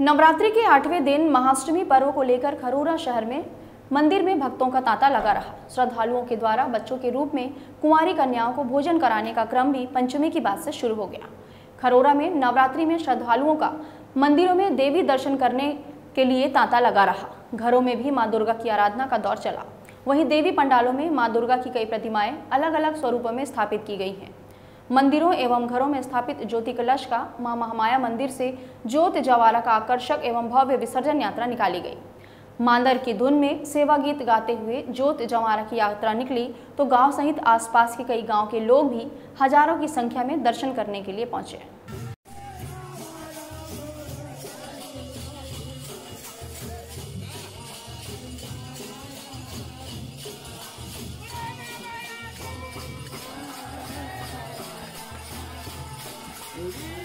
नवरात्रि के आठवें दिन महाअष्टमी पर्व को लेकर खरोरा शहर में मंदिर में भक्तों का तांता लगा रहा। श्रद्धालुओं के द्वारा बच्चों के रूप में कुंवारी कन्याओं को भोजन कराने का क्रम भी पंचमी की बात से शुरू हो गया। खरोरा में नवरात्रि में श्रद्धालुओं का मंदिरों में देवी दर्शन करने के लिए तांता लगा रहा। घरों में भी माँ दुर्गा की आराधना का दौर चला। वहीं देवी पंडालों में माँ दुर्गा की कई प्रतिमाएँ अलग अलग स्वरूपों में स्थापित की गई हैं। मंदिरों एवं घरों में स्थापित ज्योति कलश का माँ महामाया मंदिर से ज्योत जवाला का आकर्षक एवं भव्य विसर्जन यात्रा निकाली गई। मांदर की धुन में सेवा गीत गाते हुए ज्योत जवाला की यात्रा निकली तो गाँव सहित आसपास के कई गाँव के लोग भी हज़ारों की संख्या में दर्शन करने के लिए पहुँचे। Mm-hmm.